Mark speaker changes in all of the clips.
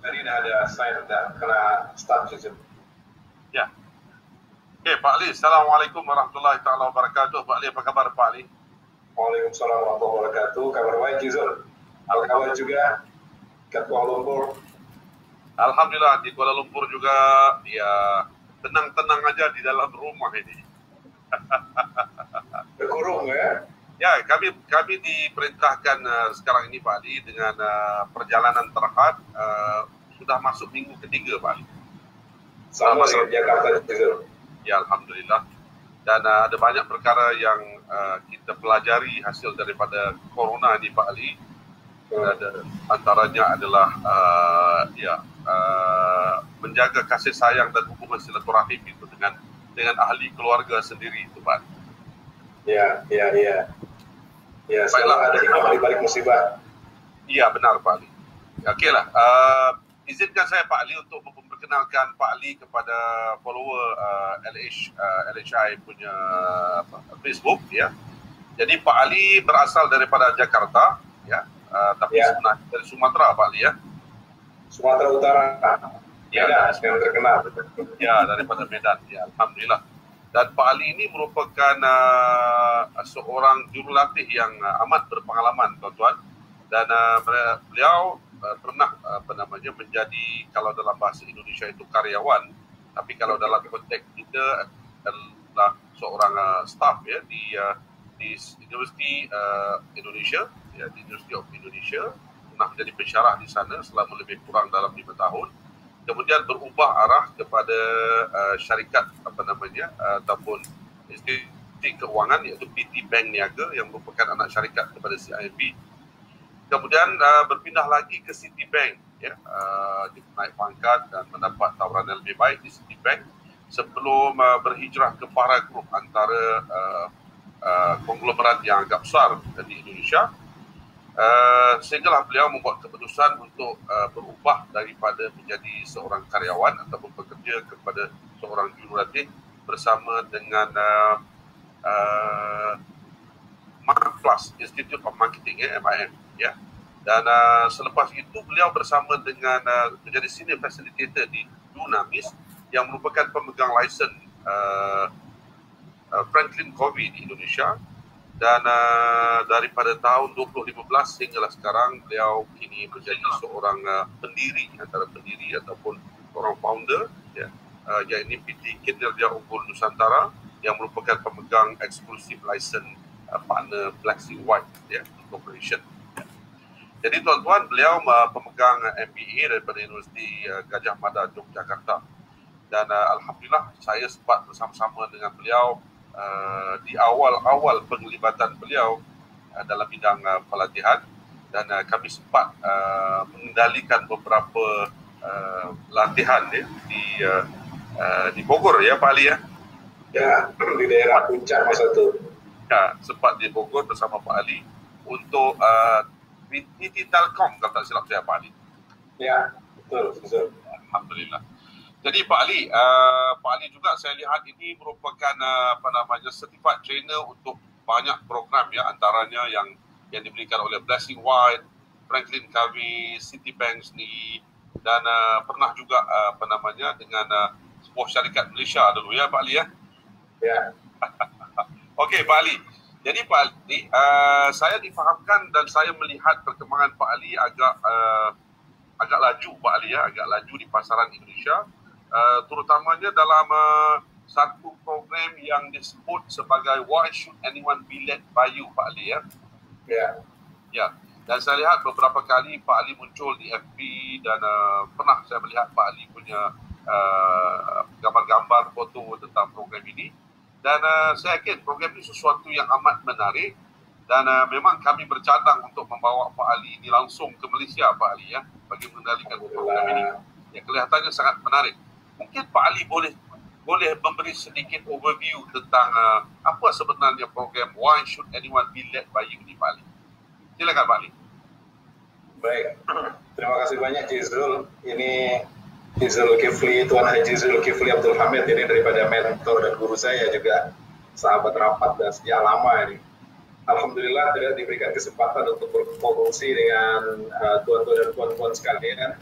Speaker 1: Tadi dah ada sign dah kena start season.
Speaker 2: Ya. Okey, Pak Ali. Assalamualaikum warahmatullahi taala wabarakatuh. Pak Ali, apa kabar Pak Ali?
Speaker 1: Waalaikumsalam warahmatullahi wabarakatuh. Kabar baik. Apa kabar juga? Kat Kuala Lumpur.
Speaker 2: Alhamdulillah di Kuala Lumpur juga ya tenang-tenang aja di dalam rumah ini.
Speaker 1: Berkurung ya?
Speaker 2: Ya, kami kami diperintahkan uh, sekarang ini Pak Ali dengan uh, perjalanan terhad uh, sudah masuk minggu ketiga Pak Ali.
Speaker 1: Sama
Speaker 2: Sama.
Speaker 1: dengan Jakarta Jizul.
Speaker 2: Ya, alhamdulillah. Dan uh, ada banyak perkara yang uh, kita pelajari hasil daripada corona ini Pak Ali. Ada antaranya adalah uh, ya uh, menjaga kasih sayang dan hubungan silaturahim itu dengan dengan ahli keluarga sendiri itu Pak.
Speaker 1: Ya, ya, ya. Ya,
Speaker 2: Baiklah.
Speaker 1: ada hikmah di balik musibah.
Speaker 2: Iya benar Pak Ali. Okeylah. Uh, izinkan saya Pak Ali untuk memperkenalkan Pak Ali kepada follower uh, LH uh, LHI punya Facebook ya. Jadi Pak Ali berasal daripada Jakarta ya. Uh, tapi
Speaker 1: Ya.
Speaker 2: sebenarnya dari Sumatera Pak Ali ya.
Speaker 1: Sumatera Utara.
Speaker 2: Ya.
Speaker 1: Ya, yang terkenal.
Speaker 2: Ya daripada Medan ya alhamdulillah. Dan Pak Ali ini merupakan uh, seorang jurulatih yang uh, amat berpengalaman tuan-tuan. Dan uh, beliau uh, pernah uh, apa namanya menjadi kalau dalam bahasa Indonesia itu karyawan. Tapi kalau dalam konteks kita adalah seorang uh, staff ya di uh, di Universiti uh, Indonesia ya di University of Indonesia. Pernah menjadi pensyarah di sana selama lebih kurang dalam lima tahun kemudian berubah arah kepada uh, syarikat apa namanya uh, ataupun institusi keuangan iaitu PT Bank Niaga yang merupakan anak syarikat kepada CIMB kemudian uh, berpindah lagi ke Citibank ya. Uh, naik pangkat dan mendapat tawaran yang lebih baik di Citibank sebelum uh, berhijrah ke para grup antara uh, uh, konglomerat yang agak besar di Indonesia uh, sehinggalah beliau membuat keputusan untuk uh, berubah daripada menjadi seorang karyawan ataupun bekerja kepada seorang jurulatih bersama dengan uh, uh, Marketplace Institute of Marketing ya, MIM ya. Dan uh, selepas itu beliau bersama dengan uh, menjadi senior facilitator di Dunamis yang merupakan pemegang lisen uh, uh, Franklin Covey di Indonesia dan uh, daripada tahun 2015 sehinggalah sekarang beliau kini menjadi seorang uh, pendiri antara pendiri ataupun seorang founder ya. Uh, iaitu PT Kinerja Unggul Nusantara yang merupakan pemegang eksklusif lisen uh, partner Black Sea White ya corporation. Jadi tuan-tuan beliau uh, pemegang MBA daripada Universiti uh, Gajah Mada Yogyakarta. Dan uh, alhamdulillah saya sempat bersama-sama dengan beliau uh, di awal-awal penglibatan beliau uh, dalam bidang uh, pelatihan dan uh, kami sempat uh, mengendalikan beberapa uh, latihan ya, di uh, uh, di Bogor ya Pak Ali ya.
Speaker 1: Ya, di daerah puncak masa itu.
Speaker 2: Ya, sempat di Bogor bersama Pak Ali untuk uh, di Telkom kalau tak silap saya Pak Ali.
Speaker 1: Ya, betul, betul.
Speaker 2: Alhamdulillah. Jadi Pak Ali, uh, Pak Ali juga saya lihat ini merupakan uh, apa namanya certified trainer untuk banyak program ya antaranya yang yang diberikan oleh Blessing White, Franklin Covey, Citibank sendiri dan uh, pernah juga uh, apa namanya dengan uh, sebuah syarikat Malaysia dulu ya Pak Ali ya.
Speaker 1: Ya.
Speaker 2: Okey Pak Ali. Jadi Pak Ali, uh, saya difahamkan dan saya melihat perkembangan Pak Ali agak uh, agak laju Pak Ali ya, agak laju di pasaran Indonesia uh, terutamanya dalam uh, satu program yang disebut sebagai Why Should Anyone Be Led By You, Pak Ali ya.
Speaker 1: Ya.
Speaker 2: Ya. Dan saya lihat beberapa kali Pak Ali muncul di FB dan uh, pernah saya melihat Pak Ali punya uh, gambar-gambar foto tentang program ini. Dan uh, saya yakin program ini sesuatu yang amat menarik dan uh, memang kami bercadang untuk membawa Pak Ali ini langsung ke Malaysia Pak Ali ya bagi mengendalikan program ini. Yang kelihatannya sangat menarik mungkin Pak Ali boleh boleh memberi sedikit overview tentang uh, apa sebenarnya program Why Should Anyone Be Led By You di Bali. Silakan Pak Ali.
Speaker 1: Baik, terima kasih banyak Jizrul. Ini Jizrul Kifli, Tuan Haji Jizrul Kifli Abdul Hamid ini daripada mentor dan guru saya juga sahabat rapat dan sejak lama ini. Alhamdulillah tidak diberikan kesempatan untuk berfungsi dengan uh, tuan-tuan dan puan-puan sekalian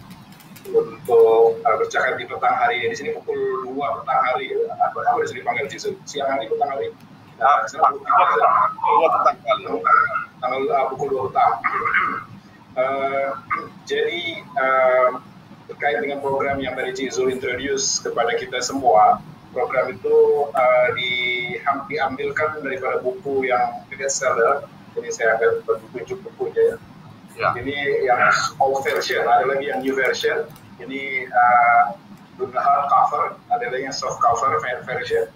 Speaker 1: untuk uh, bercakap di petang hari. Di sini pukul 2 petang hari, aku, aku di sini panggil Jisu. Siang hari, petang hari. Nah, sekarang pukul 2 petang, kali. Tanggal uh, pukul 2 petang. uh, jadi, uh, terkait dengan program yang dari Jizul introduce kepada kita semua, program itu uh, di, diambilkan daripada buku yang bestseller. Jadi saya akan tunjuk bukunya ya Ya. Ini yang old version, ada lagi yang new version. Ini uh, hard cover, ada lagi yang soft cover version.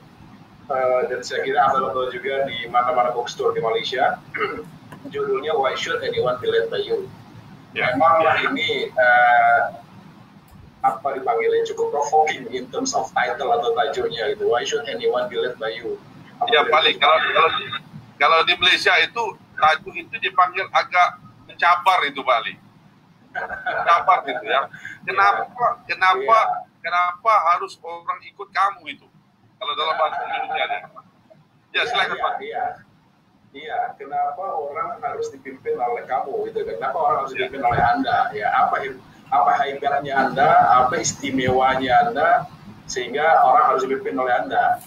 Speaker 1: Uh, dan saya kira available juga di mana-mana bookstore di Malaysia. Judulnya Why Should Anyone Be Led By You? Ya. Memang ya. ini uh, apa dipanggilnya cukup provoking in terms of title atau tajuknya gitu. Why should anyone be led by you?
Speaker 2: Apa ya paling kalau, kalau kalau di Malaysia itu tajuk itu dipanggil agak mencabar itu Bali. Mencabar itu ya. Kenapa kenapa kenapa harus orang ikut kamu itu? Kalau dalam bahasa Indonesia ya. Ya, silakan Pak.
Speaker 1: Iya. Iya, kenapa orang harus dipimpin oleh kamu gitu Kenapa orang harus dipimpin oleh Anda? Ya, apa apa hebatnya Anda, apa istimewanya Anda sehingga orang harus dipimpin oleh Anda.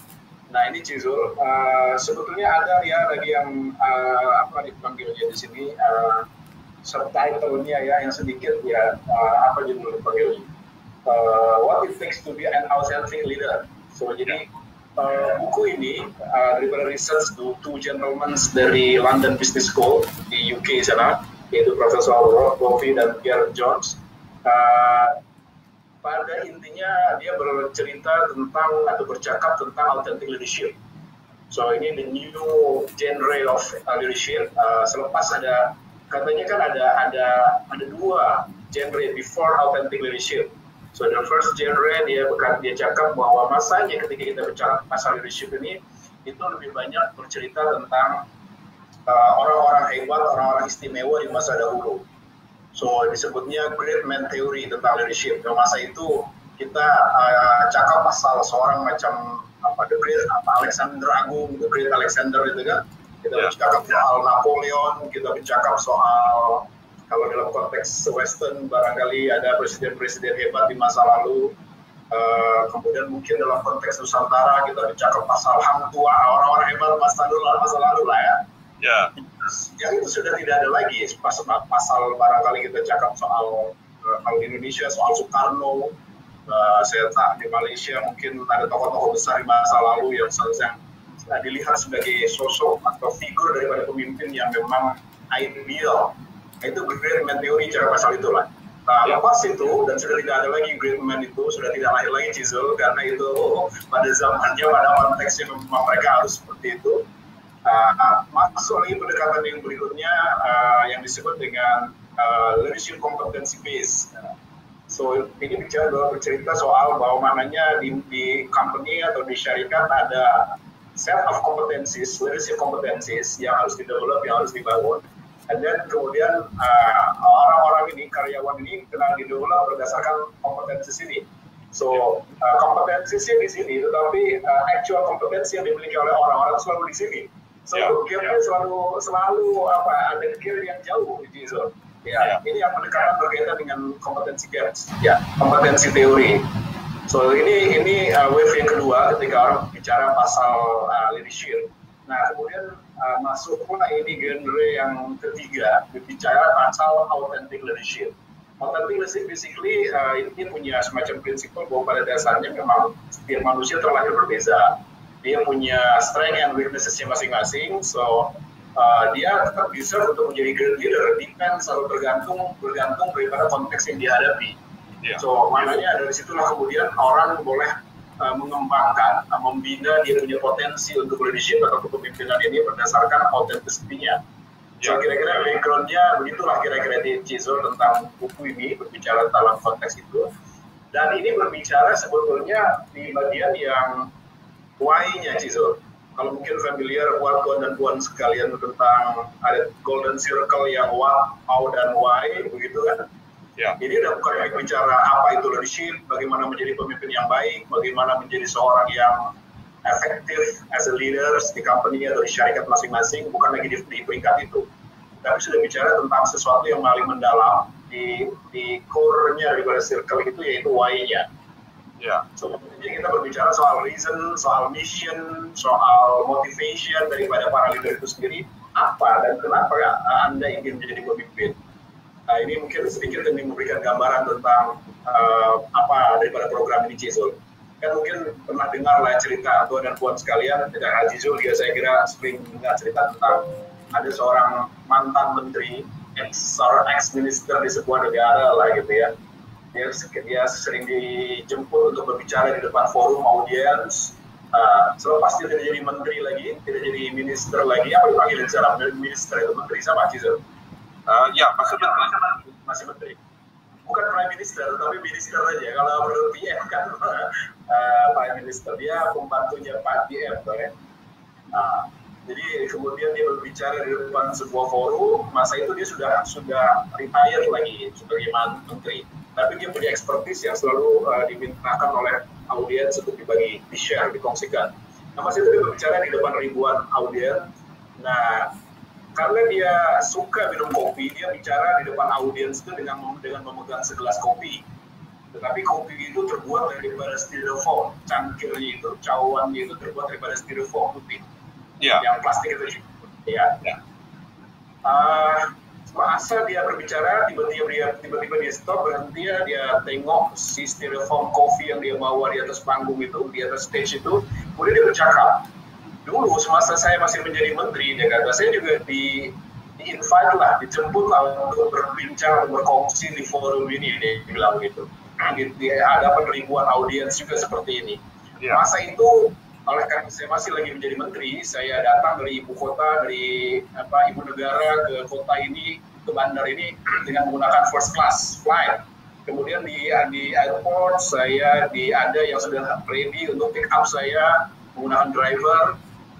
Speaker 1: Nah ini Cizul, uh, sebetulnya ada ya lagi yang uh, apa dipanggilnya di sini uh, subtitlenya ya yang sedikit ya uh, apa judul panggil uh, What it takes to be an authentic leader. So jadi uh, buku ini uh, daripada research two, two gentlemen dari London Business School di UK sana yaitu Profesor Rob Boffey dan Pierre Jones. Uh, pada intinya dia bercerita tentang atau bercakap tentang authentic leadership. So ini the new genre of leadership. Uh, selepas ada katanya kan ada ada ada dua genre before authentic leadership. So the first genre dia bukan dia cakap bahwa masanya ketika kita bicara pasal leadership ini itu lebih banyak bercerita tentang uh, orang-orang uh, hebat, orang-orang istimewa di masa dahulu. So disebutnya Great Man Theory tentang leadership. Di masa itu kita uh, cakap pasal seorang macam apa The Great apa Alexander Agung, The Great Alexander itu kan kita yeah. bercakap soal Napoleon, kita bercakap soal kalau dalam konteks Western barangkali ada presiden-presiden hebat di masa lalu. Uh, kemudian mungkin dalam konteks Nusantara kita bercakap pasal hang tua orang-orang hebat masa lalu masa lalu lah ya.
Speaker 2: Ya.
Speaker 1: Yang itu sudah tidak ada lagi pasal, pasal barangkali kita cakap soal uh, kalau di Indonesia soal Soekarno, uh, saya tak di Malaysia mungkin ada tokoh-tokoh besar di masa lalu yang seharusnya nah, dilihat sebagai sosok atau figur daripada pemimpin yang memang ideal. Itu great man teori cara pasal itulah. Nah, ya. lepas itu dan sudah tidak ada lagi great man itu sudah tidak lahir lagi Chisel karena itu oh, pada zamannya pada konteksnya memang mereka harus seperti itu. Uh, masuk lagi pendekatan yang berikutnya uh, yang disebut dengan uh, leadership competency base. So ini bicara bercerita soal bahwa mananya di, di company atau di syarikat ada set of competencies, leadership competencies yang harus didevelop, yang harus dibangun. And then kemudian uh, orang-orang ini, karyawan ini kena didevelop berdasarkan kompetensi ini. So uh, kompetensi di sini, tetapi uh, actual kompetensi yang dimiliki oleh orang-orang selalu di sini. So yeah, gapnya yeah. selalu selalu apa ada gap yang jauh di so. Ya, yeah. ini yang pendekatan berkaitan dengan kompetensi gaps. Ya, kompetensi teori. So ini ini uh, wave yang kedua ketika orang bicara pasal uh, leadership. Nah kemudian uh, masuk pula ini genre yang ketiga berbicara pasal authentic leadership. Authentic leadership basically uh, ini punya semacam prinsip bahwa pada dasarnya memang setiap manusia terlahir berbeza. Dia punya strength and weaknesses masing-masing. So uh, dia tetap bisa untuk menjadi great leader depends atau bergantung bergantung daripada konteks yang dihadapi Yeah. So maknanya dari situlah kemudian orang boleh uh, mengembangkan, uh, membina dia punya potensi untuk leadership atau kepemimpinan ini berdasarkan autentisitinya. So ya. kira-kira backgroundnya begitulah kira-kira di Cizol tentang buku ini berbicara dalam konteks itu. Dan ini berbicara sebetulnya di bagian yang why-nya Cizol. Kalau mungkin familiar buat tuan dan puan sekalian tentang ada golden circle yang what, how, dan why, begitu kan? Ya. Jadi udah bukan lagi bicara apa itu leadership, bagaimana menjadi pemimpin yang baik, bagaimana menjadi seorang yang efektif as a leader di company atau di syarikat masing-masing, bukan lagi di, di peringkat itu. Tapi sudah bicara tentang sesuatu yang paling mendalam di di core-nya daripada circle itu yaitu why-nya. Ya. So, jadi kita berbicara soal reason, soal mission, soal motivation daripada para leader itu sendiri, apa dan kenapa Anda ingin menjadi pemimpin Nah, ini mungkin sedikit demi memberikan gambaran tentang uh, apa daripada program ini Cizul. Kan mungkin pernah dengar lah cerita tuan dan puan sekalian, tidak Cizul dia saya kira sering dengar cerita tentang ada seorang mantan menteri, ex seorang ex minister di sebuah negara lah gitu ya. Dia, dia sering dijemput untuk berbicara di depan forum audiens. Uh, selepas dia tidak jadi menteri lagi, tidak jadi minister lagi, apa dipanggil secara minister itu menteri sama Cizul?
Speaker 2: Uh, ya, masih menteri.
Speaker 1: Masih menteri. Bukan prime minister, tapi minister aja. Kalau menurut PM kan uh, prime minister dia pembantunya Pak PM, kan? Nah, jadi kemudian dia berbicara di depan sebuah forum, masa itu dia sudah sudah retire lagi sebagai menteri. Tapi dia punya expertise yang selalu uh, dimintakan oleh audiens untuk dibagi, di-share, dikongsikan. Nah, masa itu dia berbicara di depan ribuan audiens. Nah, karena dia suka minum kopi, dia bicara di depan audiens itu dengan dengan memegang segelas kopi. Tetapi kopi itu terbuat daripada styrofoam, cangkirnya itu, cawannya itu terbuat daripada styrofoam putih. Yeah. Yang plastik itu. Ya. ya. Uh, masa dia berbicara tiba-tiba dia tiba-tiba dia stop berhenti ya dia tengok si styrofoam coffee yang dia bawa di atas panggung itu di atas stage itu kemudian dia bercakap dulu semasa saya masih menjadi menteri dia kata saya juga di di invite lah dijemput lah untuk berbincang berkongsi di forum ini dia bilang gitu di, di hadapan ribuan audiens juga seperti ini
Speaker 2: Ya.
Speaker 1: masa itu oleh karena saya masih lagi menjadi menteri, saya datang dari ibu kota, dari apa ibu negara ke kota ini, ke bandar ini dengan menggunakan first class flight. Kemudian di di airport saya di ada yang sudah ready untuk pick up saya menggunakan driver.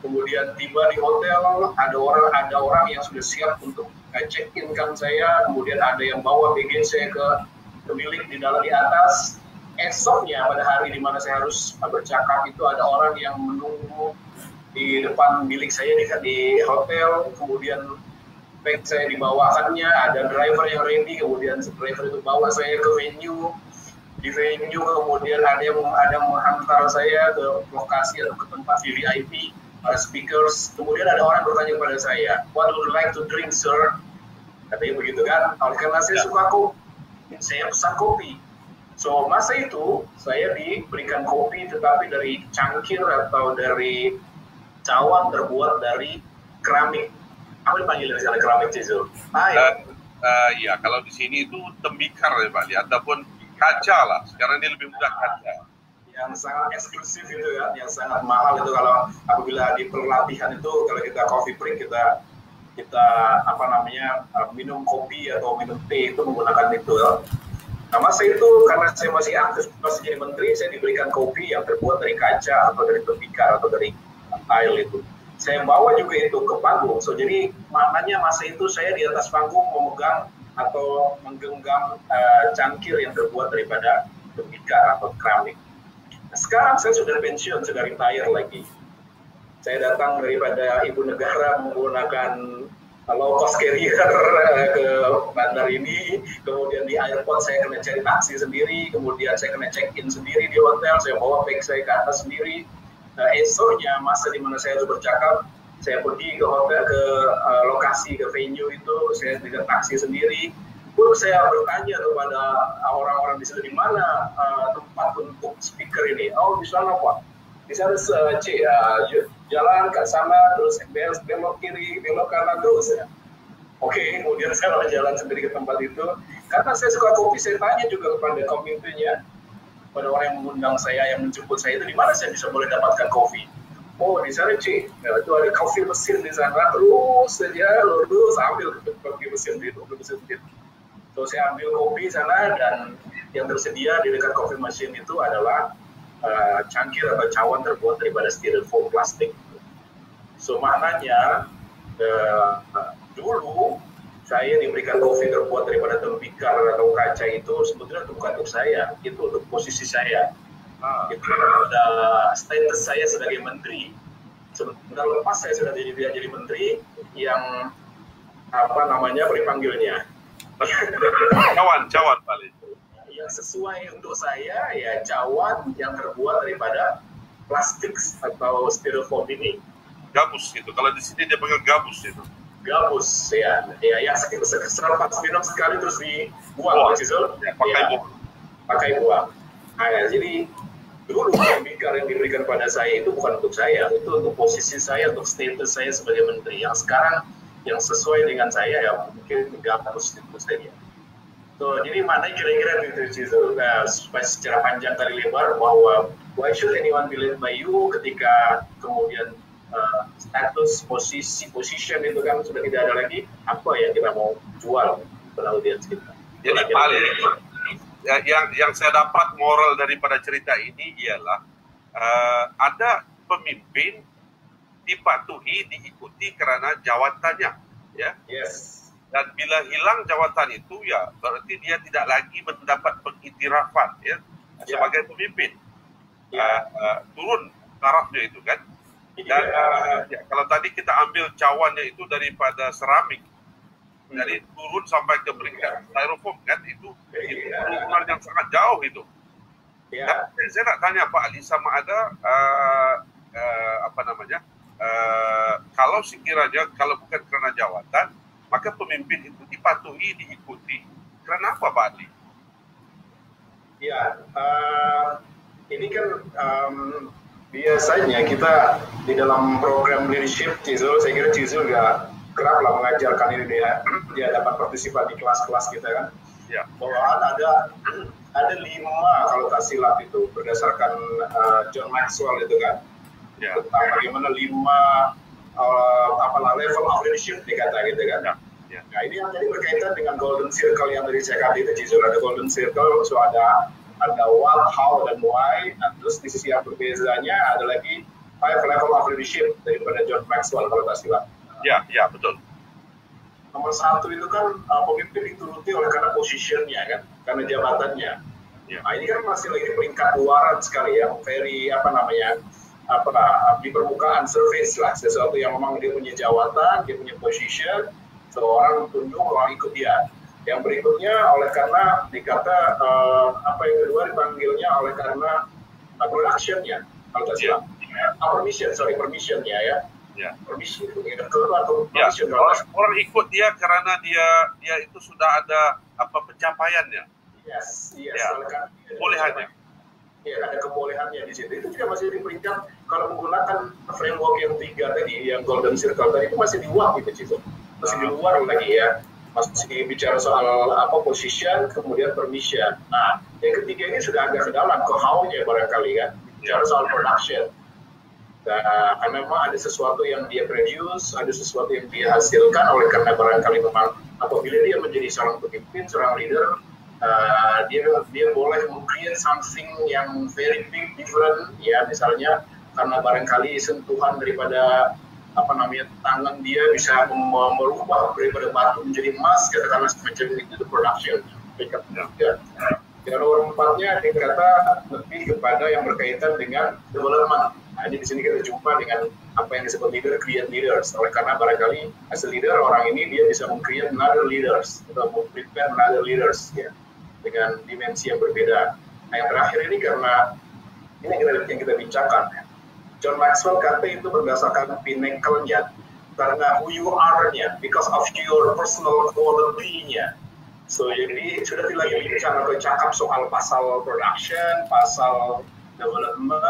Speaker 1: Kemudian tiba di hotel ada orang ada orang yang sudah siap untuk check in kan saya. Kemudian ada yang bawa baggage saya ke bilik di dalam di atas. Esoknya pada hari di mana saya harus bercakap itu ada orang yang menunggu di depan bilik saya di, di hotel. Kemudian bag saya dibawakannya ada driver yang ready. Kemudian driver itu bawa saya ke venue. Di venue kemudian ada yang ada yang menghantar saya ke lokasi atau ke tempat VIP para speakers kemudian ada orang bertanya kepada saya what would you like to drink sir katanya begitu kan oleh karena saya suka kopi saya pesan kopi So masa itu saya diberikan kopi tetapi dari cangkir atau dari cawan terbuat dari keramik. Apa dipanggil dari sana keramik Cizu? Ah, ya.
Speaker 2: Dan uh, ya kalau di sini itu tembikar ya Pak ataupun kaca lah. Sekarang ini lebih mudah kaca.
Speaker 1: Yang sangat eksklusif itu kan, yang sangat mahal itu kalau apabila di pelatihan itu kalau kita coffee break kita kita apa namanya uh, minum kopi atau minum teh itu menggunakan itu ya. Nah masa itu karena saya masih aktif masih jadi menteri, saya diberikan kopi yang terbuat dari kaca atau dari tembikar atau dari tile itu. Saya bawa juga itu ke panggung. So jadi maknanya masa itu saya di atas panggung memegang atau menggenggam uh, cangkir yang terbuat daripada tembikar atau keramik. Nah, sekarang saya sudah pensiun, sudah retire lagi. Saya datang daripada ibu negara menggunakan low cost carrier ke bandar ini, kemudian di airport saya kena cari taksi sendiri, kemudian saya kena check in sendiri di hotel, saya bawa bag saya ke atas sendiri. Uh, esoknya masa di mana saya harus bercakap, saya pergi ke hotel ke uh, lokasi ke venue itu, saya dengan taksi sendiri. Pun saya bertanya kepada orang-orang di sana di mana uh, tempat untuk speaker ini. Oh di sana pak, di sana uh, C, uh, jalan ke sana terus belok, belok kiri belok kanan terus. Ya oke okay, kemudian saya jalan sendiri ke tempat itu. Karena saya suka kopi saya tanya juga kepada komitinya pada orang yang mengundang saya yang menjemput saya itu di mana saya bisa boleh dapatkan kopi? Oh di sana Ci ya, itu ada kopi mesin di sana. Terus saja lurus ambil kopi mesin itu kopi mesin itu so saya ambil kopi sana dan yang tersedia di dekat kopi mesin itu adalah uh, cangkir atau cawan terbuat daripada styrofoam plastik. So maknanya uh, dulu saya diberikan kopi terbuat daripada tembikar atau kaca itu sebetulnya itu bukan untuk saya, itu untuk posisi saya. Ah. Itu ada status saya sebagai menteri. Sebentar lepas saya sudah jadi jadi menteri yang apa namanya dipanggilnya.
Speaker 2: Cawan, cawan paling
Speaker 1: yang sesuai untuk saya ya cawan yang terbuat daripada plastik atau styrofoam ini.
Speaker 2: Gabus gitu. Kalau di sini dia panggil gabus itu.
Speaker 1: Gabus ya, ya yang selepas minum sekali terus dibuang, Pak Cizul.
Speaker 2: Ya, pakai
Speaker 1: ya,
Speaker 2: buang.
Speaker 1: Pakai buang. Nah, ya, jadi dulu tembikar yang diberikan pada saya itu bukan untuk saya, itu untuk posisi saya, untuk status saya sebagai menteri. Yang sekarang yang sesuai dengan saya ya mungkin gabus itu saja. So, jadi mana kira-kira itu Cizo, uh, secara panjang kali lebar bahwa why should anyone be led by you ketika kemudian uh, status posisi position itu kan sudah tidak ada lagi apa yang kita mau jual pada audiens kita.
Speaker 2: Jadi paling ya, yang yang saya dapat moral daripada cerita ini ialah uh, ada pemimpin dipatuhi diikuti karena jawatannya ya.
Speaker 1: Yes
Speaker 2: dan bila hilang jawatan itu ya berarti dia tidak lagi mendapat pengiktirafan ya, ya. sebagai pemimpin ya. uh, uh, turun tarafnya itu kan dan uh, ya, kalau tadi kita ambil cawannya itu daripada seramik hmm. jadi turun sampai ke peringkat styrofoam kan itu
Speaker 1: ya.
Speaker 2: penurunan yang sangat jauh itu
Speaker 1: ya.
Speaker 2: dan saya nak tanya Pak Ali sama ada uh, uh, apa namanya uh, kalau sekiranya kalau bukan karena jawatan maka pemimpin itu dipatuhi, diikuti. Kenapa Pak Ali?
Speaker 1: Ya, uh, ini kan um, biasanya kita di dalam program leadership Cizul, saya kira Cizul juga kerap lah mengajarkan ini dia, dia dapat partisipasi di kelas-kelas kita kan. Ya. Bahwa ada ada lima kalau tak silap itu berdasarkan uh, John Maxwell itu kan ya. tentang bagaimana lima uh, apa level of leadership dikata gitu kan. Ya. Ya. Nah ini yang jadi berkaitan dengan golden circle yang tadi saya katakan itu ada golden circle, so ada ada what, how, dan why. Nah, terus di sisi yang berbezanya ada lagi five level of leadership daripada John Maxwell kalau tak silap.
Speaker 2: Ya, ya betul.
Speaker 1: Nomor satu itu kan uh, pemimpin dituruti oleh karena positionnya kan, karena jabatannya. Ya. Nah ini kan masih lagi peringkat luaran sekali ya, very apa namanya, apa di permukaan surface lah, sesuatu yang memang dia punya jawatan, dia punya position, seorang tunduk, orang ikut dia yang berikutnya oleh karena dikata uh, apa yang kedua dipanggilnya oleh karena uh, productionnya kalau tidak salah. Yeah. Uh, permission, sorry permissionnya ya.
Speaker 2: Ya.
Speaker 1: Permission itu ya, atau
Speaker 2: ya. orang, orang ikut dia karena dia dia itu sudah ada apa pencapaiannya.
Speaker 1: Yes, yes.
Speaker 2: Ya. Kebolehannya.
Speaker 1: Ya, ada kebolehannya di situ. Itu juga masih di kalau menggunakan framework yang tiga tadi, yang golden circle tadi itu masih di luar gitu, situ. Masih di luar lagi ya masih bicara soal apa position kemudian permission. Nah, yang ketiga ini sudah agak ke dalam ke how-nya barangkali kan, bicara soal production. Nah, karena memang ada sesuatu yang dia produce, ada sesuatu yang dia hasilkan oleh karena barangkali memang apabila dia menjadi seorang pemimpin, seorang leader, uh, dia dia boleh meng-create something yang very big different ya misalnya karena barangkali sentuhan daripada apa namanya tangan dia bisa merubah daripada batu menjadi emas katakanlah semacam itu itu production ya. Dan nomor empatnya dikata lebih kepada yang berkaitan dengan development. Nah, ini di sini kita jumpa dengan apa yang disebut leader create leaders. Oleh karena barangkali as a leader orang ini dia bisa meng-create another leaders atau prepare another leaders ya dengan dimensi yang berbeda. Nah, yang terakhir ini karena ini yang kita, yang kita bincangkan ya John Maxwell kata itu berdasarkan pinnacle-nya karena who you are-nya because of your personal quality-nya. So jadi sudah tidak lagi bicara atau cakap soal pasal production, pasal development,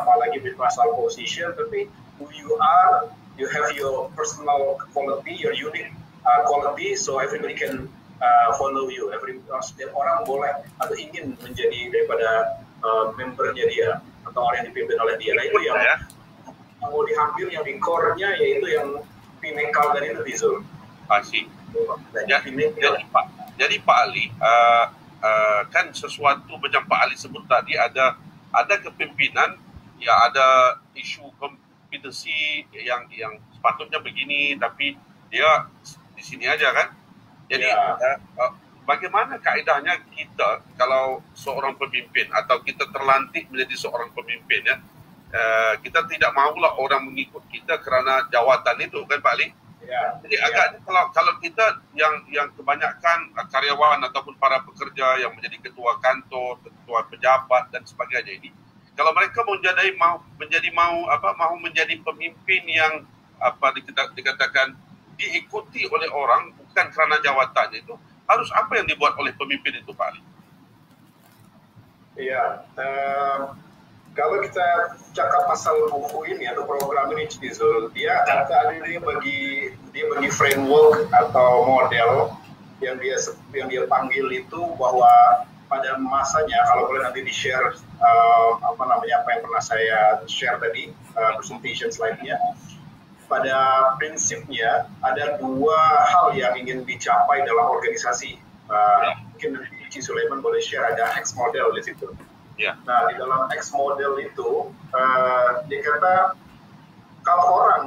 Speaker 1: apalagi pasal position, tapi who you are, you have your personal quality, your unique uh, quality, so everybody can uh, follow you. Every setiap orang boleh atau ingin menjadi daripada uh, membernya dia atau orang yang dipimpin oleh dia. Nah itu yang ya. mau diambil yang di core-nya yaitu yang pinnacle dari itu Zul.
Speaker 2: Pasti. Ya, jadi Pak, jadi Pak Ali, uh, uh, kan sesuatu macam Pak Ali sebut tadi ada ada kepimpinan, ya ada isu kompetensi yang yang sepatutnya begini, tapi dia di sini aja kan. Jadi ya. uh, bagaimana kaedahnya kita kalau seorang pemimpin atau kita terlantik menjadi seorang pemimpin ya uh, kita tidak maulah orang mengikut kita kerana jawatan itu kan Pak Ali ya, jadi ya. agaknya kalau kalau kita yang yang kebanyakan karyawan ataupun para pekerja yang menjadi ketua kantor ketua pejabat dan sebagainya ini kalau mereka mau menjadi mau menjadi mau apa mau menjadi pemimpin yang apa dikatakan diikuti oleh orang bukan kerana jawatannya itu harus apa yang dibuat oleh pemimpin itu Pak Ali?
Speaker 1: Iya, uh, kalau kita cakap pasal buku ini atau program ini Cizul, dia ada dia bagi dia bagi framework atau model yang dia yang dia panggil itu bahwa pada masanya kalau boleh nanti di share uh, apa namanya apa yang pernah saya share tadi uh, presentation slide-nya pada prinsipnya ada dua hal yang ingin dicapai dalam organisasi. Uh, ya. Mungkin nanti Sulaiman boleh share ada X model di situ.
Speaker 2: Ya.
Speaker 1: Nah di dalam X model itu uh, dia kata kalau orang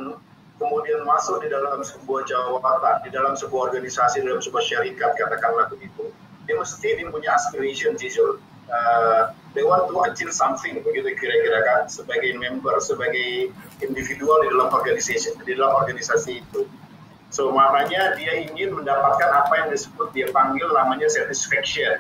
Speaker 1: kemudian masuk di dalam sebuah jawatan, di dalam sebuah organisasi, di dalam sebuah syarikat katakanlah begitu, dia mesti dia punya aspiration, Jizul uh, they want to achieve something begitu kira-kira kan sebagai member sebagai individual di dalam organisasi di dalam organisasi itu so makanya dia ingin mendapatkan apa yang disebut dia panggil namanya satisfaction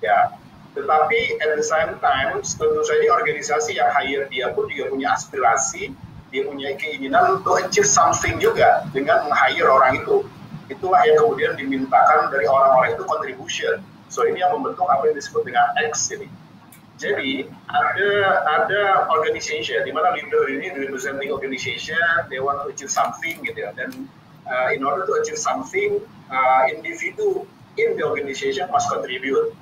Speaker 1: ya tetapi at the same time tentu saja organisasi yang hire dia pun juga punya aspirasi dia punya keinginan untuk achieve something juga dengan meng-hire orang itu itulah yang kemudian dimintakan dari orang-orang itu contribution. So ini yang membentuk apa yang disebut dengan X ini. Jadi ada ada organization di mana leader ini representing organization, they want to achieve something gitu ya. Dan uh, in order to achieve something, uh, individu in the organization must contribute.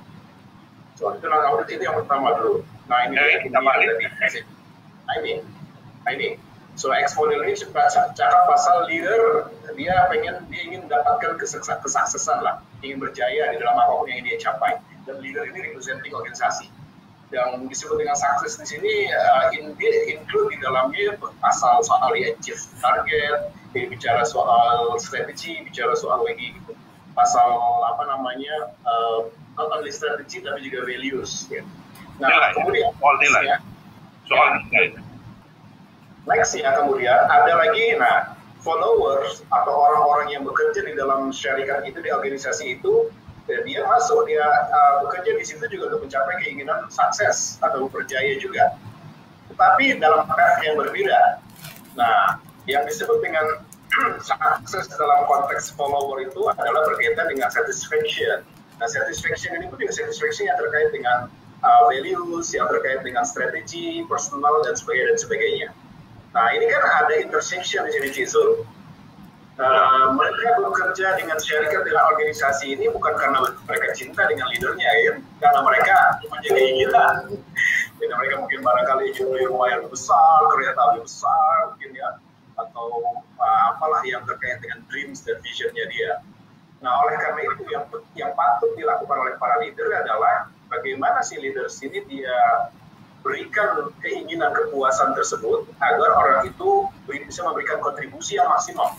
Speaker 1: So itu nah, itu yang pertama dulu. Nah ini
Speaker 2: Ya, kita balik.
Speaker 1: Nah ini, nah ini. So model ini cakap pasal leader dia pengen dia ingin mendapatkan kesuksesan lah, ingin berjaya di dalam apa pun yang dia capai. Dan leader ini representing organisasi. Yang disebut dengan sukses di sini uh, in, include di dalamnya pasal soal achieve target, dia bicara soal strategi, bicara soal lagi gitu. pasal apa namanya uh, not only strategi tapi juga values. Ya. Nah
Speaker 2: Nilai.
Speaker 1: kemudian
Speaker 2: Soal nilai.
Speaker 1: ya,
Speaker 2: Soal
Speaker 1: Ya.
Speaker 2: nilai.
Speaker 1: Next ya kemudian ada lagi nah followers atau orang-orang yang bekerja di dalam syarikat itu di organisasi itu dan dia masuk dia uh, bekerja di situ juga untuk mencapai keinginan sukses atau berjaya juga. Tetapi dalam path yang berbeda. Nah, yang disebut dengan sukses dalam konteks follower itu adalah berkaitan dengan satisfaction. Nah, satisfaction ini pun juga satisfaction yang terkait dengan uh, values, yang terkait dengan strategi, personal dan sebagainya dan sebagainya. Nah, ini kan ada intersection di sini Cizul. Uh, mereka bekerja dengan syarikat dengan organisasi ini bukan karena mereka cinta dengan leadernya ya, karena mereka menjadi keinginan. Jadi mereka mungkin barangkali ingin rumah yang besar, kereta lebih besar mungkin ya, atau uh, apalah yang terkait dengan dreams dan visionnya dia. Nah, oleh karena itu yang yang patut dilakukan oleh para leader adalah bagaimana si leaders ini dia berikan keinginan kepuasan tersebut agar orang itu bisa memberikan kontribusi yang maksimal.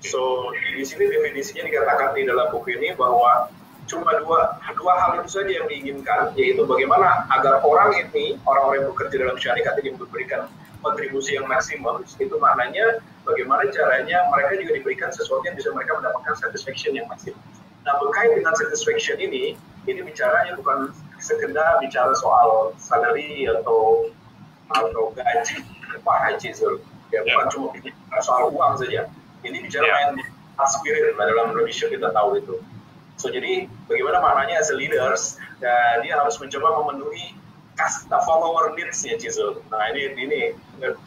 Speaker 1: So di sini definisinya dikatakan di dalam buku ini bahwa cuma dua dua hal itu saja yang diinginkan yaitu bagaimana agar orang ini orang-orang yang bekerja dalam syarikat ini memberikan kontribusi yang maksimal itu maknanya bagaimana caranya mereka juga diberikan sesuatu yang bisa mereka mendapatkan satisfaction yang maksimal. Nah berkait dengan satisfaction ini ini bicaranya bukan sekedar bicara soal salary atau atau gaji apa haji ya bukan cuma bicara soal uang saja ini bicara
Speaker 2: Ya.
Speaker 1: main spirit dalam Indonesia kita tahu itu so jadi bagaimana maknanya as a leaders dan dia harus mencoba memenuhi kasta follower needs-nya Cizul. Nah ini ini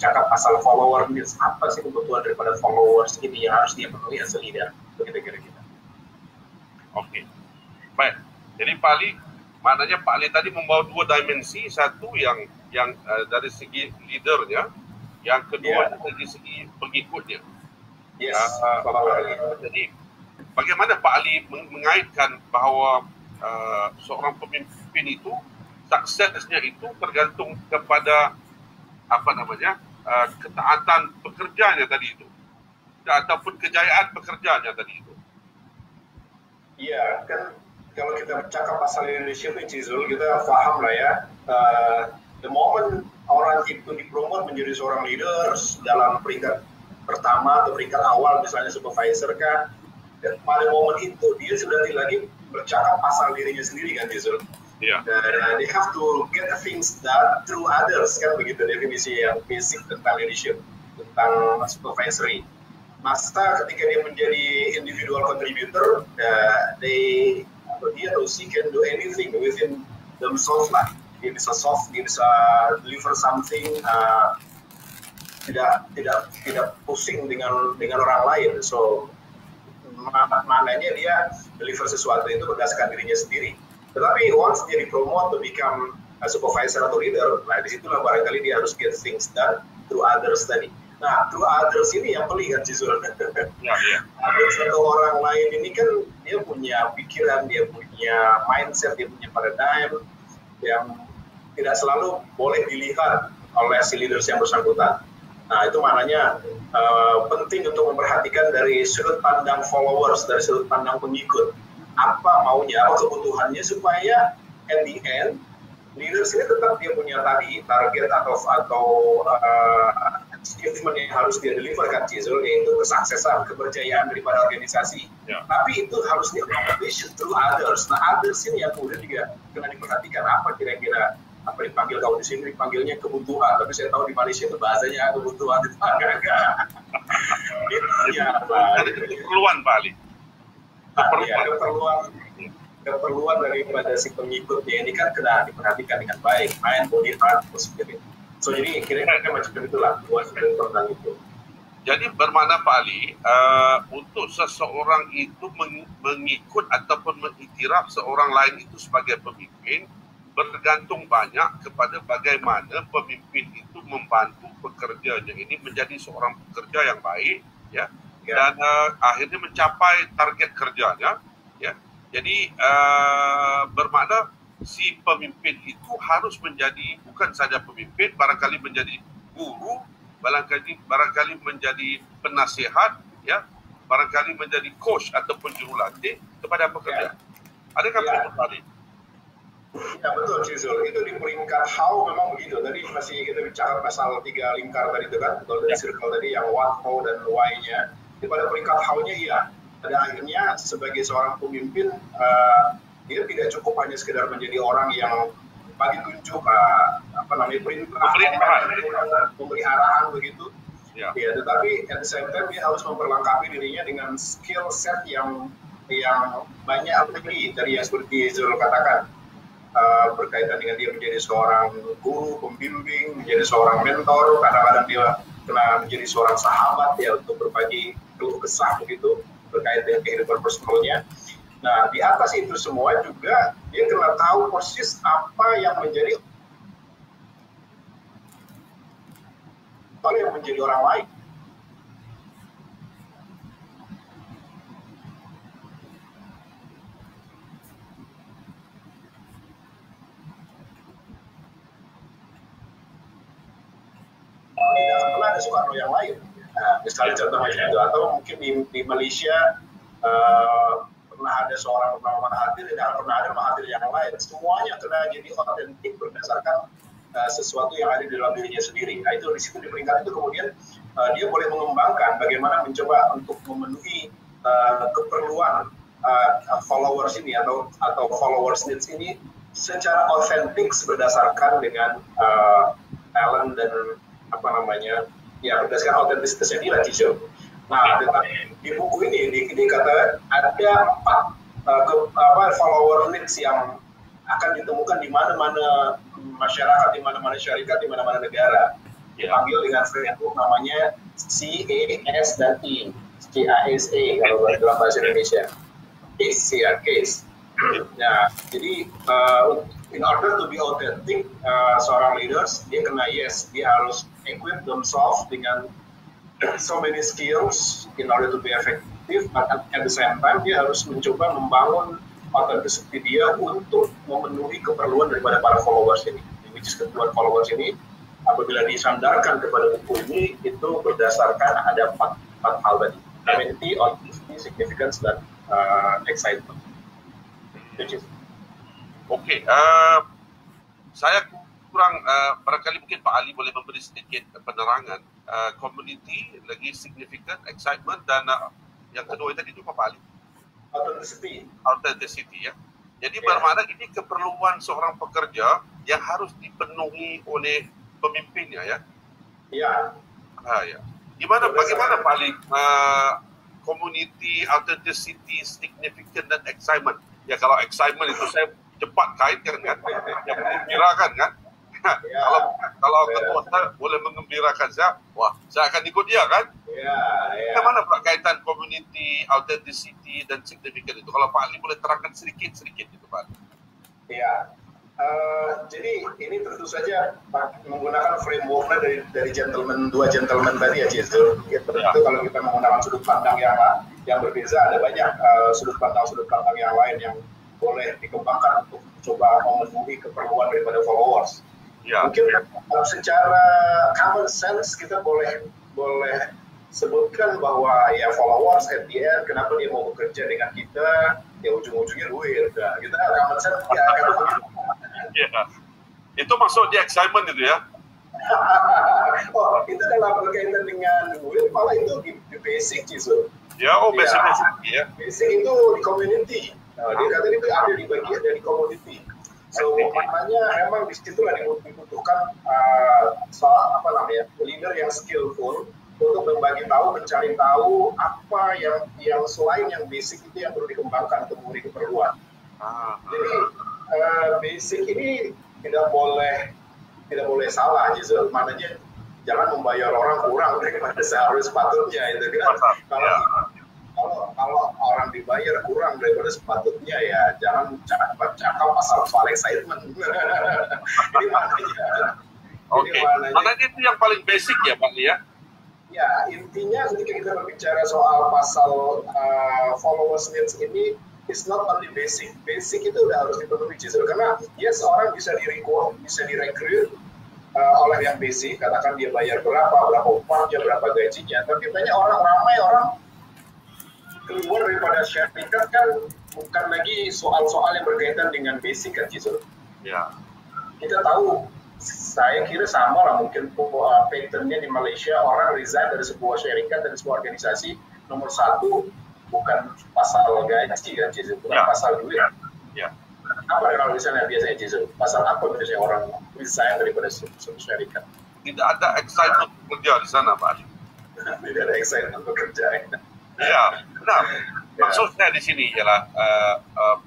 Speaker 1: cakap pasal follower needs apa sih kebutuhan daripada followers ini yang harus dia penuhi as a leader begitu kira-kira.
Speaker 2: Oke. Baik. Jadi Pak Ali, maknanya Pak Ali tadi membawa dua dimensi, satu yang yang uh, dari segi leadernya, yang kedua
Speaker 1: Ya.
Speaker 2: dari segi pengikutnya.
Speaker 1: Yes,
Speaker 2: Ah,
Speaker 1: follower.
Speaker 2: jadi bagaimana Pak Ali meng- mengaitkan bahawa uh, seorang pemimpin itu suksesnya itu tergantung kepada apa namanya uh, ketaatan pekerjanya tadi itu ataupun kejayaan pekerjanya tadi itu.
Speaker 1: Iya, kan kalau kita bercakap pasal leadership ini Cizul, kita paham lah ya. Uh, the moment orang itu dipromot menjadi seorang leaders dalam peringkat pertama atau peringkat awal misalnya supervisor kan, dan pada momen itu dia sudah tidak lagi bercakap pasal dirinya sendiri kan Cizul.
Speaker 2: Iya.
Speaker 1: Dan uh, they have to get the things done through others kan begitu definisi yang basic tentang leadership tentang supervisory. Masa ketika dia menjadi individual contributor, uh, they atau dia atau she can do anything within themselves lah. Dia bisa solve, dia bisa deliver something, uh, tidak tidak tidak pusing dengan dengan orang lain. So ma- maknanya dia deliver sesuatu itu berdasarkan dirinya sendiri. Tetapi once dia dipromote to become a supervisor atau leader, nah di situlah barangkali dia harus get things done through others tadi. Nah, through others ini yang pelik kan Cizul.
Speaker 2: Ya, ya.
Speaker 1: Ada satu orang lain ini kan dia punya pikiran, dia punya mindset, dia punya paradigm yang tidak selalu boleh dilihat oleh si leaders yang bersangkutan. Nah, itu maknanya uh, penting untuk memperhatikan dari sudut pandang followers, dari sudut pandang pengikut. Apa maunya, apa kebutuhannya supaya at the end leaders ini tetap dia punya tadi target atau atau uh, achievement yang harus dia deliver kan Cizul yaitu kesuksesan, keberjayaan daripada organisasi.
Speaker 2: Ya.
Speaker 1: Tapi itu harus di accomplish through others. Nah, others ini yang kemudian juga kena diperhatikan apa kira-kira apa dipanggil kalau di sini dipanggilnya kebutuhan tapi saya tahu di Malaysia itu bahasanya kebutuhan itu agak-agak itu Ya,
Speaker 2: keperluan Pak Ali.
Speaker 1: Keperluan. Ya, keperluan keperluan daripada si pengikutnya ini kan kena diperhatikan dengan baik, main body art, spirit. So jadi kira-kira macam itulah luas tentang itu.
Speaker 2: Jadi bermakna Pak Ali, uh, untuk seseorang itu mengikut ataupun mengiktiraf seorang lain itu sebagai pemimpin, bergantung banyak kepada bagaimana pemimpin itu membantu pekerjanya ini menjadi seorang pekerja yang baik, ya, ya. dan uh, akhirnya mencapai target kerjanya, ya. Jadi uh, bermakna si pemimpin itu harus menjadi bukan saja pemimpin, barangkali menjadi guru, barangkali barangkali menjadi penasihat, ya, barangkali menjadi coach ataupun jurulatih kepada pekerja. Ya. Adakah ya. tadi?
Speaker 1: Ya betul Cizul, itu di peringkat how memang begitu. Tadi masih kita bicara pasal tiga lingkar tadi itu kan, kalau dari ya. circle tadi yang what, how, dan why-nya. Di pada peringkat how-nya iya, pada akhirnya sebagai seorang pemimpin uh, dia tidak cukup hanya sekedar menjadi orang yang bagi tunjuk uh, apa namanya perintah memberi arahan begitu ya. ya tetapi at the same time dia harus memperlengkapi dirinya dengan skill set yang yang banyak lagi dari yang seperti Zul katakan uh, berkaitan dengan dia menjadi seorang guru pembimbing menjadi seorang mentor kadang-kadang dia kena menjadi seorang sahabat ya untuk berbagi keluh kesah begitu berkait dengan kehidupan personalnya. Nah, di atas itu semua juga dia kena tahu persis apa yang menjadi apa yang menjadi orang lain. Tidak pernah ada Soekarno yang lain Nah, misalnya contoh macam itu atau mungkin di, di Malaysia uh, pernah ada seorang bernama Mahathir, tidak pernah ada Mahathir yang lain. Semuanya kena jadi otentik berdasarkan uh, sesuatu yang ada di dalam dirinya sendiri. Nah itu di situ di peringkat itu kemudian uh, dia boleh mengembangkan bagaimana mencoba untuk memenuhi uh, keperluan uh, followers ini atau atau followers needs ini secara otentik berdasarkan dengan uh, talent dan apa namanya ya berdasarkan autentisitasnya dia Cijo. Nah, di buku ini di, dikata ada empat uh, ke, apa, follower links yang akan ditemukan di mana-mana masyarakat, di mana-mana syarikat, di mana-mana negara. Dipanggil dengan framework namanya C, A, S, dan E. C, A, S, A kalau dalam bahasa Indonesia. Case, C, A, case. Nah, jadi uh, in order to be authentic, uh, seorang leaders, dia kena yes, dia harus equip themselves dengan so many skills in order to be effective, but at the same time dia harus mencoba membangun authenticity dia untuk memenuhi keperluan daripada para followers ini. Which is followers ini apabila disandarkan kepada buku ini itu berdasarkan ada empat, empat hal tadi. Community, authenticity, significance, dan uh, excitement.
Speaker 2: Oke, okay, uh, saya kurang uh, barangkali mungkin Pak Ali boleh memberi sedikit penerangan. Uh, community lagi significant excitement dan uh, yang kedua tadi itu Pak Ali.
Speaker 1: Authenticity.
Speaker 2: Authenticity ya. Jadi yeah. bermakna ini keperluan seorang pekerja yang harus dipenuhi oleh pemimpinnya ya.
Speaker 1: Ya.
Speaker 2: Ah ya. Gimana bagaimana Pak Ali uh, community authenticity significant dan excitement? Ya kalau excitement itu saya cepat kaitkan kan yang mengembirakan kan ya. kalau kalau ketua saya boleh mengembirakan saya, wah saya akan ikut dia kan? Ya, ya. Bagaimana pula kaitan community, authenticity dan significant itu? Kalau Pak Ali boleh terangkan sedikit-sedikit itu Pak.
Speaker 1: Ya, Uh, jadi ini tentu saja menggunakan frameworknya dari dari gentleman dua gentleman tadi ya Cizul. Ya, tentu ya. kalau kita menggunakan sudut pandang yang yang berbeda ada banyak uh, sudut pandang sudut pandang yang lain yang boleh dikembangkan untuk coba memenuhi keperluan daripada followers. Ya. Mungkin secara common sense kita boleh boleh sebutkan bahwa ya followers at the end kenapa dia mau bekerja dengan kita ya ujung-ujungnya duit. Nah, kita common sense ya akan begitu
Speaker 2: ya. itu maksud di excitement itu ya?
Speaker 1: Oh itu dalam berkaitan dengan duit malah itu di, di basic gitu
Speaker 2: ya oh basic ya, basic ya
Speaker 1: basic itu di community. Nah, dia kata itu ada di bagian dari community So maknanya memang di situlah dibutuhkan uh, soal apa namanya leader yang skillful untuk berbagi tahu, mencari tahu apa yang yang selain yang basic itu yang perlu dikembangkan untuk memberi keperluan.
Speaker 2: Ah,
Speaker 1: Jadi uh, basic ini tidak boleh tidak boleh salah Gisel. Maknanya jangan membayar orang kurang daripada seharusnya sepatutnya itu kan.
Speaker 2: Mantap,
Speaker 1: Kalau
Speaker 2: ya.
Speaker 1: Kalau kalau orang dibayar kurang daripada sepatutnya ya jangan cakap cakap pasal soal excitement. Ini maknanya.
Speaker 2: Oke,
Speaker 1: Ini maknanya
Speaker 2: maknanya itu yang paling basic ya Pak ya?
Speaker 1: Ya, intinya ketika kita berbicara soal pasal uh, followers needs ini, it's not only basic. Basic itu udah harus dipenuhi justru karena yes orang bisa direkrut, bisa direkrut uh, oleh yang basic, katakan dia bayar berapa, berapa upahnya, berapa gajinya. Tapi banyak orang ramai orang keluar daripada syarikat kan bukan lagi soal-soal yang berkaitan dengan basic kan justru
Speaker 2: Ya.
Speaker 1: kita tahu saya kira sama lah mungkin uh, patternnya di Malaysia. Orang resign dari sebuah syarikat dari sebuah organisasi nomor satu bukan pasal gaji kan Jizu bukan
Speaker 2: Ya.
Speaker 1: pasal duit.
Speaker 2: Ya.
Speaker 1: apa kalau misalnya biasanya Jizu pasal apa biasanya orang resign daripada se- sebuah syarikat
Speaker 2: Tidak ada excitement bekerja di sana Pak
Speaker 1: tidak ada excitement bekerja
Speaker 2: Ya, benar.
Speaker 1: Ya.
Speaker 2: Maksud saya di sini ialah uh, uh,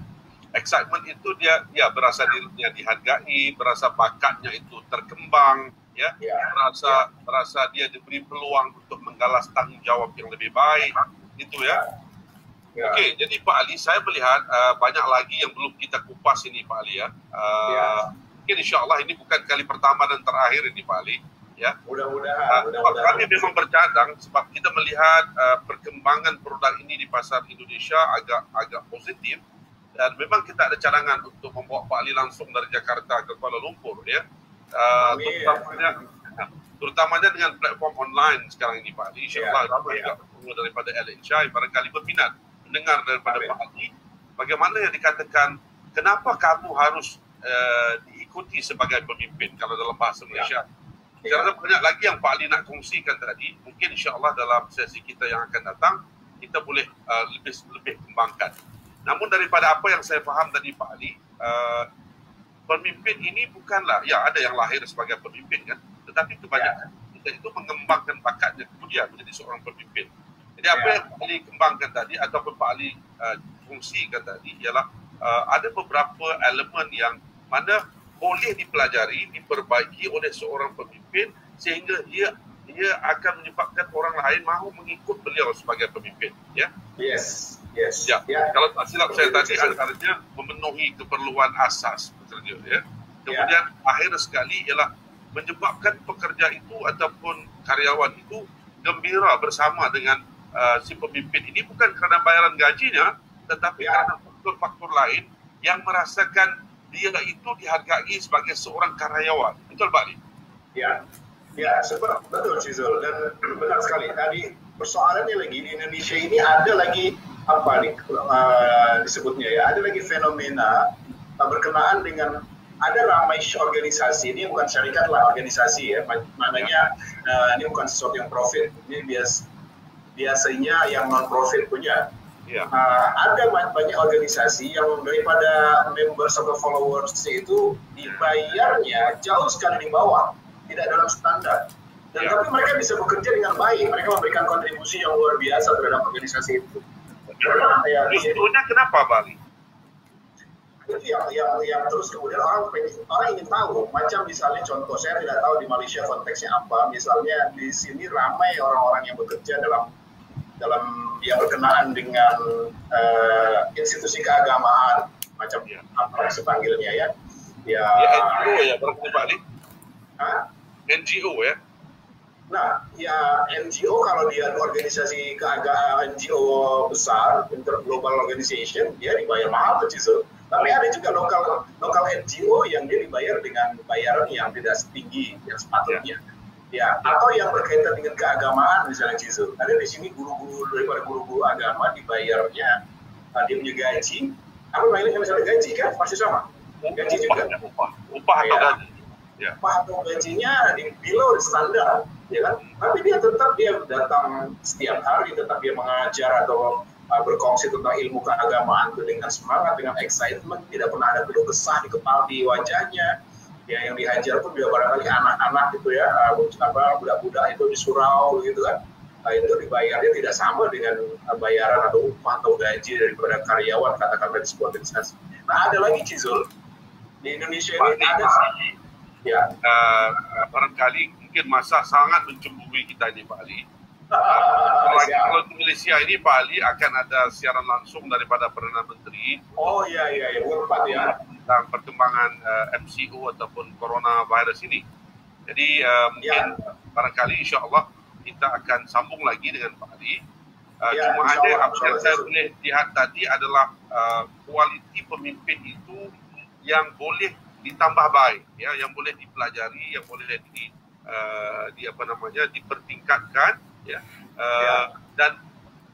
Speaker 2: excitement itu dia ya berasa dirinya dihargai, berasa bakatnya itu terkembang, ya,
Speaker 1: Ya.
Speaker 2: berasa berasa dia diberi peluang untuk menggalas tanggung jawab yang lebih baik, itu ya.
Speaker 1: ya.
Speaker 2: Okey, jadi Pak Ali, saya melihat uh, banyak lagi yang belum kita kupas ini Pak Ali ya. Uh,
Speaker 1: Ya.
Speaker 2: Mungkin insya Allah ini bukan kali pertama dan terakhir ini Pak Ali, ya.
Speaker 1: mudah-mudahan
Speaker 2: Uh, kami memang bercadang sebab kita melihat uh, perkembangan produk ini di pasar Indonesia agak agak positif dan memang kita ada cadangan untuk membawa Pak Ali langsung dari Jakarta ke Kuala Lumpur ya. Uh, terutamanya terutamanya dengan platform online sekarang ini Pak Ali. InsyaAllah
Speaker 1: Ya,
Speaker 2: ramai
Speaker 1: ya.
Speaker 2: juga pengguna daripada LHI barangkali berminat mendengar daripada
Speaker 1: Amin.
Speaker 2: Pak Ali bagaimana yang dikatakan kenapa kamu harus uh, diikuti sebagai pemimpin kalau dalam bahasa Malaysia.
Speaker 1: Ya.
Speaker 2: Karena banyak lagi yang Pak Ali nak kongsikan tadi, mungkin insya-Allah dalam sesi kita yang akan datang kita boleh uh, lebih lebih kembangkan. Namun daripada apa yang saya faham tadi Pak Ali, uh, pemimpin ini bukanlah ya ada yang lahir sebagai pemimpin kan, tetapi kebanyakan kita itu mengembangkan bakatnya kemudian menjadi seorang pemimpin. Jadi apa
Speaker 1: Ya.
Speaker 2: yang Pak Ali kembangkan tadi ataupun Pak Ali uh, kongsikan tadi ialah uh, ada beberapa elemen yang mana boleh dipelajari, diperbaiki oleh seorang pemimpin sehingga dia dia akan menyebabkan orang lain mahu mengikut beliau sebagai pemimpin. Ya,
Speaker 1: yes yes
Speaker 2: ya. Kalau tak silap saya tadi antaranya memenuhi keperluan asas pekerja. Ya. Kemudian akhir sekali ialah menyebabkan pekerja itu ataupun karyawan itu gembira bersama dengan uh, si pemimpin ini bukan kerana bayaran gajinya, tetapi
Speaker 1: Ya.
Speaker 2: kerana faktor-faktor lain yang merasakan dia itu dihargai sebagai seorang karyawan. Betul Pak Lee?
Speaker 1: Ya, ya, sebab betul Cizul dan benar sekali. Tadi persoalannya lagi di Indonesia ini ada lagi apa nih uh, disebutnya ya, ada lagi fenomena uh, berkenaan dengan ada ramai organisasi ini bukan syarikat lah organisasi ya, mak- maknanya uh, ini bukan sesuatu yang profit, ini bias biasanya yang non profit punya.
Speaker 2: Iya.
Speaker 1: Uh, ada ba- banyak organisasi yang daripada members atau followers itu dibayarnya jauh sekali di bawah, tidak dalam standar. Dan
Speaker 2: Ya.
Speaker 1: tapi mereka bisa bekerja dengan baik, mereka memberikan kontribusi yang luar biasa terhadap organisasi itu. Ya, jadi
Speaker 2: Justrunya kenapa Pak Lee?
Speaker 1: itu yang yang yang terus kemudian orang pengen, orang ingin tahu macam misalnya contoh saya tidak tahu di Malaysia konteksnya apa misalnya di sini ramai orang-orang yang bekerja dalam dalam yang berkenaan dengan eh, institusi keagamaan macam
Speaker 2: Ya.
Speaker 1: apa sepanggilnya ya ya,
Speaker 2: Ya NGO ya Lee?
Speaker 1: Hah?
Speaker 2: NGO ya?
Speaker 1: Nah, ya NGO kalau dia organisasi keagamaan NGO besar, interglobal organization, dia dibayar mahal tuh. Tapi ada juga lokal lokal NGO yang dia dibayar dengan bayaran yang tidak setinggi yang sepatutnya. Ya, atau yang berkaitan dengan keagamaan misalnya Cizo. Ada di sini guru-guru daripada guru-guru agama dibayarnya uh, dia punya gaji. Apa namanya misalnya gaji kan pasti sama. Gaji juga
Speaker 2: Upah, upah, upah atau
Speaker 1: Ya.
Speaker 2: gaji. Ya.
Speaker 1: upah atau gajinya di below standar, ya kan? Tapi dia tetap dia datang setiap hari, tetap dia mengajar atau uh, berkongsi tentang ilmu keagamaan dengan semangat, dengan excitement, tidak pernah ada keluh kesah di kepala di wajahnya. Ya yang dihajar pun juga barangkali anak-anak gitu ya uh, apa budak-budak itu di surau gitu kan nah, itu dibayarnya tidak sama dengan uh, bayaran atau upah atau gaji daripada karyawan katakanlah di sebuah organisasi. Nah ada lagi Cizul di Indonesia ini
Speaker 2: Pak,
Speaker 1: ada sih. Ya.
Speaker 2: Uh, barangkali mungkin masa sangat mencemburui kita ini Pak Ali. Kalau, di Malaysia ini Pak Ali akan ada siaran langsung daripada Perdana Menteri.
Speaker 1: Oh iya iya iya ya.
Speaker 2: Tentang perkembangan uh, MCO ataupun coronavirus ini. Jadi uh, mungkin barangkali insya Allah kita akan sambung lagi dengan Pak Ali. Uh,
Speaker 1: Ya,
Speaker 2: cuma ada
Speaker 1: Allah,
Speaker 2: apa yang saya boleh lihat tadi adalah uh, kualiti pemimpin itu yang boleh ditambah baik, ya, yang boleh dipelajari, yang boleh di, uh, di apa namanya dipertingkatkan, ya, uh,
Speaker 1: Ya.
Speaker 2: dan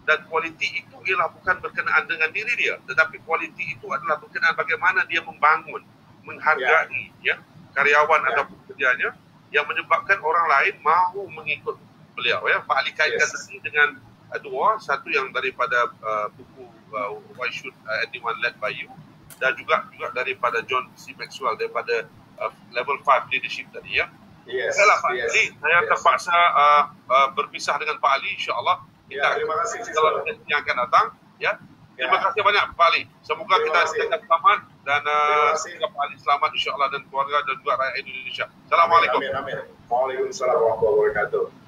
Speaker 2: dan kualiti itu ialah bukan berkenaan dengan diri dia, tetapi kualiti itu adalah berkenaan bagaimana dia membangun, menghargai, ya, karyawan
Speaker 1: Ya.
Speaker 2: atau pekerjanya yang menyebabkan orang lain mahu mengikut beliau, ya. Pak Ali kaitkan
Speaker 1: Yes.
Speaker 2: tadi dengan uh, dua, satu yang daripada uh, buku uh, Why Should Anyone Led by You dan juga juga daripada John C. Maxwell daripada uh, level 5 leadership tadi ya.
Speaker 1: Yes
Speaker 2: Baiklah Pak
Speaker 1: yes,
Speaker 2: Ali, saya
Speaker 1: yes.
Speaker 2: terpaksa uh, uh, berpisah dengan Pak Ali insya-Allah
Speaker 1: Ya, terima kasih,
Speaker 2: dalam
Speaker 1: Zul.
Speaker 2: yang akan datang ya. Terima
Speaker 1: Ya.
Speaker 2: kasih banyak Pak Ali. Semoga
Speaker 1: Terima
Speaker 2: kita tetap selamat dan uh, semoga Pak Ali selamat insya-Allah dan keluarga dan juga rakyat Indonesia. Assalamualaikum.
Speaker 1: Amin, amin. Waalaikumsalam warahmatullahi wabarakatuh.